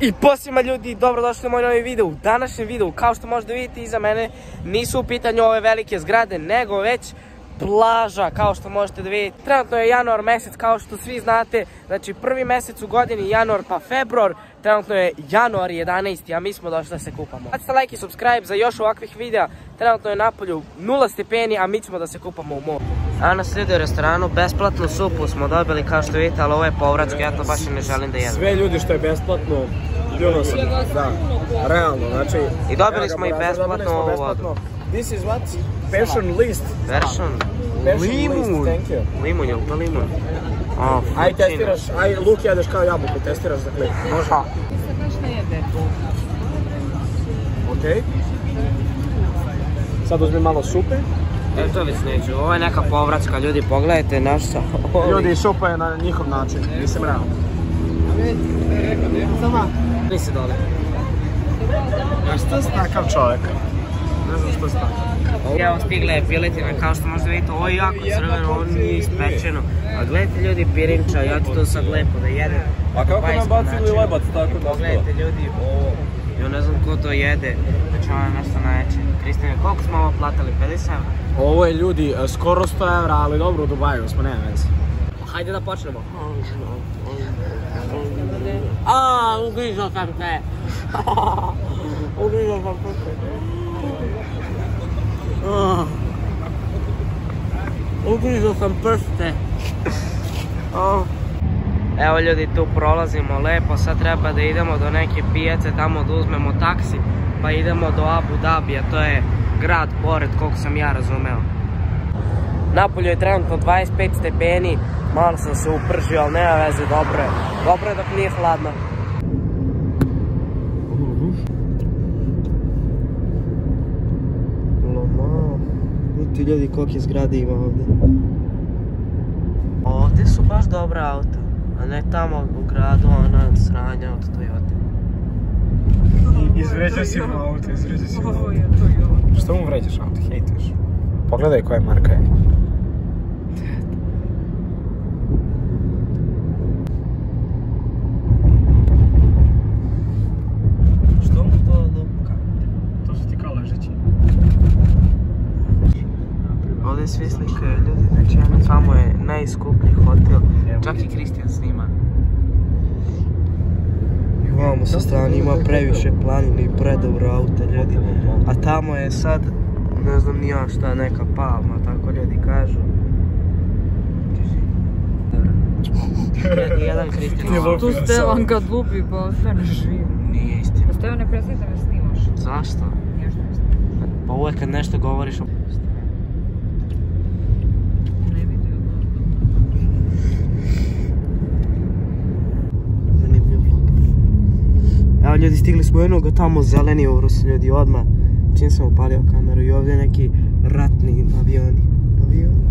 I posljedma ljudi, dobrodošli u moj novi video. U današnjem videu, kao što možete vidjeti iza mene, nisu u pitanju ove velike zgrade, nego već plaža, kao što možete da vidite. Trenutno je januar mjesec, kao što svi znate, znači prvi mjesec u godini, januar pa februar, trenutno je januar 11. a mi smo došli da se kupamo. Bacite like i subscribe za još ovakvih videa, trenutno je napolju 0 stepeni, a mi ćemo da se kupamo u moru. Danas ljudi u restoranu, besplatnu supu smo dobili kao što vidite, ali ovo je povratsko, ja to baš i ne želim da jedem. Sve ljudi što je besplatno, pljunuo sam. Da, realno, znači... I dobili smo i besplatno ovu besplatno. This is what? Passion list. Version. Passion Limun. Limun, jel to limun? O, Aj testiraš, aj luk jedeš kao jabuku, testiraš za klip. Može? Okej. Sad uzmi malo supe. E to već neću, ovo je neka povratska, ljudi pogledajte naš sa... Ljudi, supa je na njihov način, nisam realno. Sama. Ni se dole. Ja što si takav čovjek? Ne znam što si takav. Evo stigla je piletina, kao što možete vidjeti, ovo je jako crveno, ovo nije ispečeno. A gledajte ljudi pirinča, ja ću to sad lepo da jedem. A kako nam bacili lebac tako da Pogledajte ljudi, ovo, ja ne znam ko to jede, znači je nešto najjače. Kristina, koliko smo ovo platili, 50 evra? Ovo je ljudi e, skoro 100 evra, ali dobro u Dubaju smo, nema veze. Hajde da počnemo. A, ugrizao sam te. ugrizao sam te. Ugrizao sam prste. Ah. Evo ljudi, tu prolazimo lepo, sad treba da idemo do neke pijace, tamo da uzmemo taksi, pa idemo do Abu Dhabija, to je grad pored, koliko sam ja razumeo. Napolju je trenutno 25 stepeni, malo sam se upržio, ali nema veze, dobro je. Dobro je dok nije hladno. Vidite ljudi kolike zgrade ima ovdje. Ovdje su baš dobra auta, a ne tamo u gradu ona sranja od Toyota. Izvređao si mu auto, izvređao si mu auto. Što mu vređaš auto, hejtuješ? Pogledaj koja marka je. Svi slikaju ljudi, znači ono tamo je najskuplji. Čak i Kristijan snima. I ovamo sa strane ima previše planine i predobro auto ljudi. A tamo je sad, ne znam ni ja šta, neka palma, tako ljudi kažu. Jedan- Jedan Kristijan. Tu Stevan kad lupi pa ostane živ. Nije istina. Stevan ne prestaje da me snimaš. Zašto? Nešto me snimaš. Pa uvijek kad nešto govoriš o... Ne vidim. Zanimljiv vlog. Evo ljudi, stigli smo jednog tamo zeleni urus, ljudi, odmah. Čim sam upalio kameru i ovdje neki ratni avioni. Avioni?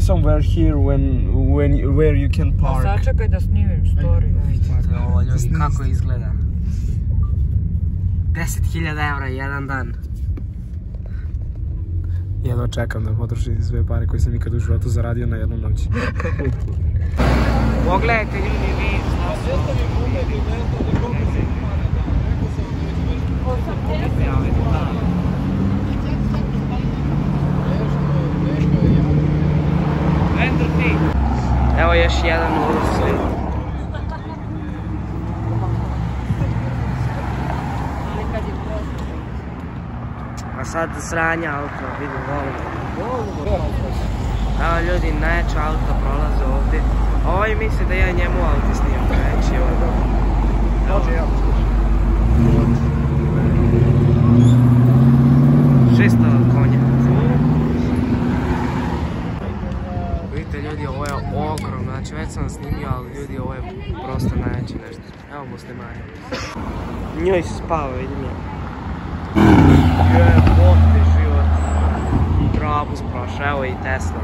Somewhere here when, when, where you can Pa park. sačekaj da snimim story. Ovo ljudi, kako izgleda? 10.000 evra jedan dan. Jedva čekam da potrošim sve pare koje sam ikad u životu zaradio na jednu noć. Pogledajte ljudi, vi. Evo još jedan urus. A sad sranja auto, vidim volim. Evo ljudi, najjača auto prolaze ovdje. Ovaj misli da ja njemu auto snimam. Može ja. 600 konja. Vidite ljudi, ovo je ogromno, znači već sam snimio, ali ljudi, ovo je prosto najjače nešto. Evo muslimani. Njoj spava, vidim ja. Jebote život. Trabus prošao, evo i Tesla.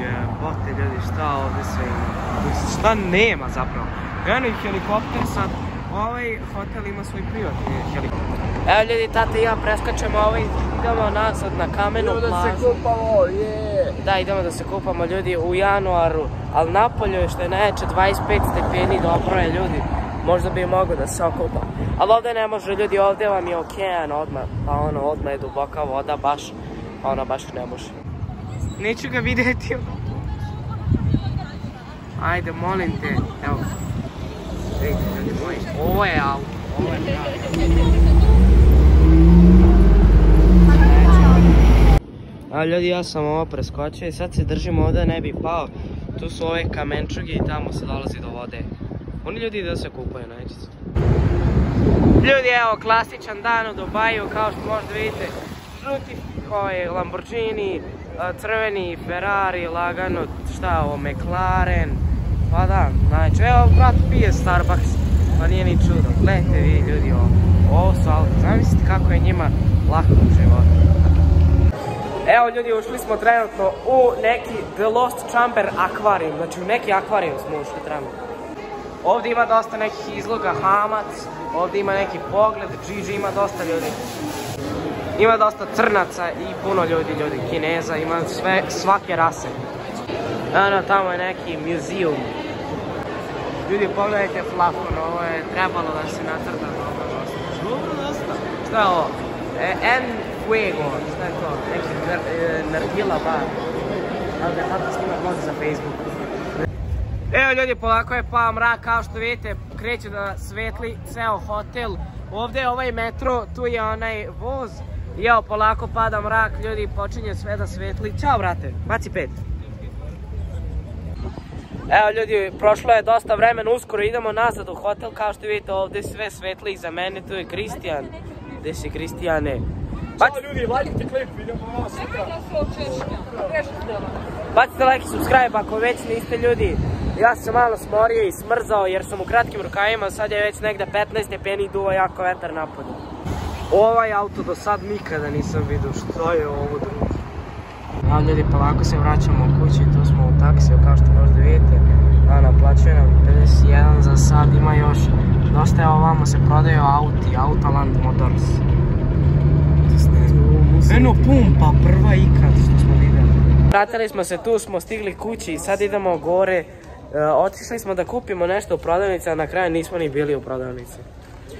Jebote ljudi, šta ovdje sve ima? Šta nema zapravo? Eno i helikopter sad, ovaj hotel ima svoj privatni helikopter. Evo ljudi, tata i ja preskačemo ovaj, idemo nazad na kamenu plažu. kupamo, je! Da, idemo da se kupamo ljudi u januaru, ali napolju je što je najjače 25 stepeni, dobro je ljudi. Možda bi mogao da se okupa. Ali ovdje ne može ljudi, ovdje vam je okean odmah, pa ono, odmah je duboka voda, baš, pa ono baš ne može. Neću ga vidjeti. Ajde, molim te, evo. Moji, ovo je auto, ovo je. A ljudi, ja sam ovo preskočio i sad se držim ovdje, ne bi pao. Tu su ove kamenčuge i tamo se dolazi do vode. Oni ljudi da se kupaju, se. Ljudi, evo, klasičan dan u Dubaju, kao što možete vidite. Žuti ovaj, Lamborghini, crveni Ferrari, lagano, šta ovo, McLaren. Pa da, znači, evo, brat pije Starbucks, pa nije ni čudo. Gledajte vi, ljudi, ovo. Ovo su auto, zamislite kako je njima lako u životu. Evo ljudi, ušli smo trenutno u neki The Lost Chamber akvarijum, znači u neki akvarijum smo ušli trenutno. Ovdje ima dosta nekih izloga, hamac, ovdje ima neki pogled, Gigi ima dosta ljudi. Ima dosta crnaca i puno ljudi, ljudi, kineza, ima sve, svake rase. Ano, tamo je neki muzeum. Ljudi, pogledajte plafon, ovo je trebalo da se nacrta dobro dosta. Dobro dosta. Šta je ovo? E, en Fuego, šta je to? Neki e, nargila bar. Ali da tata snima vlog za Facebook. Evo ljudi, polako je pao mrak, kao što vidite, kreće da svetli ceo hotel. Ovdje je ovaj metro, tu je onaj voz. I evo, polako pada mrak, ljudi, počinje sve da svetli. Ćao, brate, baci pet. Evo ljudi, prošlo je dosta vremena, uskoro idemo nazad u hotel, kao što vidite ovdje sve svetli iza mene, tu je Kristijan. Gde si Kristijane? Baci, ljudi, lajkite klip, vidimo vas sutra. bacite like i subscribe ako već niste ljudi. Ja sam se malo smorio i smrzao jer sam u kratkim rukavima, sad je već negde 15 stepeni i duva jako vetar napolju. Ovaj auto do sad nikada nisam vidio, što je ovo drugo? A ljudi, polako se vraćamo kući, tu smo u taksiju, kao što možda vidite. A naplaćuje nam 51 za sad, ima još. Dosta je ovamo se prodaju auti, Autoland Motors. Eno pumpa, prva ikad što smo vidjeli. Vratili smo se tu, smo stigli kući i sad idemo gore. E, otišli smo da kupimo nešto u prodavnici, a na kraju nismo ni bili u prodavnici.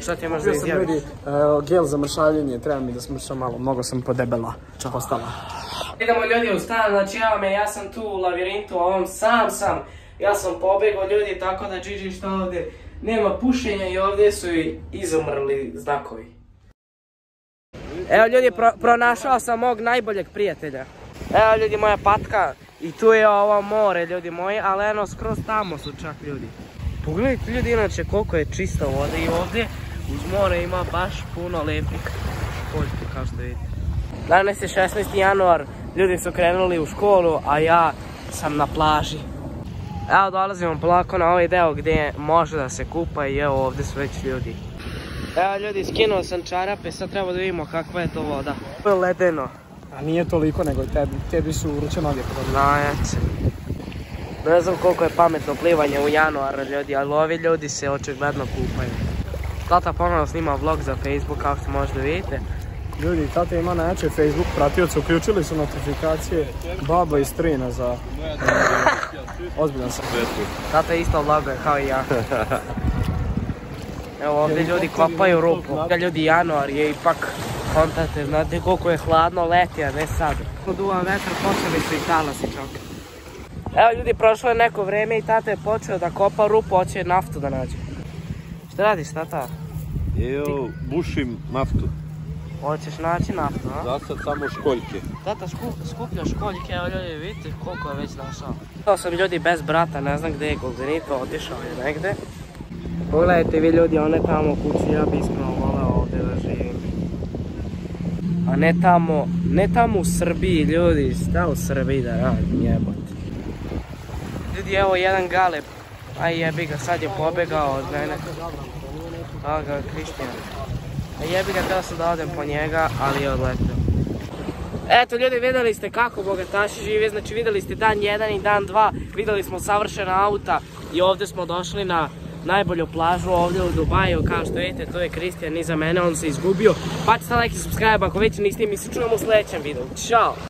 Šta ti imaš da Bio sam izjaviš? ljudi, e, gel za mršavljenje, treba mi da smršam malo, mnogo sam podebela. Postala. Idemo ljudi u stan, znači evo me, ja sam tu u lavirintu, ovom sam sam. Ja sam pobegao ljudi, tako da Gigi što ovdje nema pušenja i ovdje su i izumrli znakovi. Evo ljudi, pro- pronašao sam mog najboljeg prijatelja. Evo ljudi, moja patka. I tu je ovo more, ljudi moji, ali eno, skroz tamo su čak ljudi. Pogledajte ljudi, inače koliko je čista voda i ovdje uz more ima baš puno lepih poljke, kao što vidite. Danas je 16. januar, ljudi su krenuli u školu, a ja sam na plaži. Evo dolazimo polako na ovaj deo gdje može da se kupa i evo ovdje su već ljudi. Evo ljudi, skinuo sam čarape, sad treba da vidimo kakva je to voda. To je ledeno. A nije toliko, nego tebi, tebi su vruće noge. Najjače. Ne znam koliko je pametno plivanje u januaru ljudi, ali ovi ljudi se očigledno kupaju. Tata ponovno snima vlog za Facebook kao što možda vidite. Ljudi, tata ima najjače Facebook pratioce, uključili su notifikacije baba i strina za... ozbiljan sam. Tata isto vloguje kao i ja. Evo ovdje ljudi kopaju rupu. Ljudi januar je ipak kontate, znate koliko je hladno leti, a ne sad. Duva vetar, počeli su i talasi čak. Evo ljudi, prošlo je neko vrijeme i tata je počeo da kopa rupu, hoće naftu da nađe. Šta radiš tata? Evo, bušim naftu. Hoćeš naći naftu, a? Za sad samo školjke. Tata skup, skuplja školjke, evo ljudi, vidite koliko je već našao. To sam ljudi bez brata, ne znam gdje je Goldenito, otišao je negde. Pogledajte vi ljudi, one tamo kući, ja bi iskreno voleo ovdje da živim. A ne tamo, ne tamo u Srbiji ljudi, šta u Srbiji da radim, jebote. Ljudi, evo jedan galeb, aj jebi ga, sad je pobegao od mene. Evo ga, Kristijan. A jebi ga, teo sam da odem po njega, ali je odletio. Eto ljudi, vidjeli ste kako bogataši žive, znači vidjeli ste dan 1 i dan 2, vidjeli smo savršena auta i ovdje smo došli na najbolju plažu ovdje u Dubaju, kao što vidite, to je Kristijan iza mene, on se izgubio. Bacite like i subscribe ako već niste mi se čujemo u sljedećem videu. Ćao!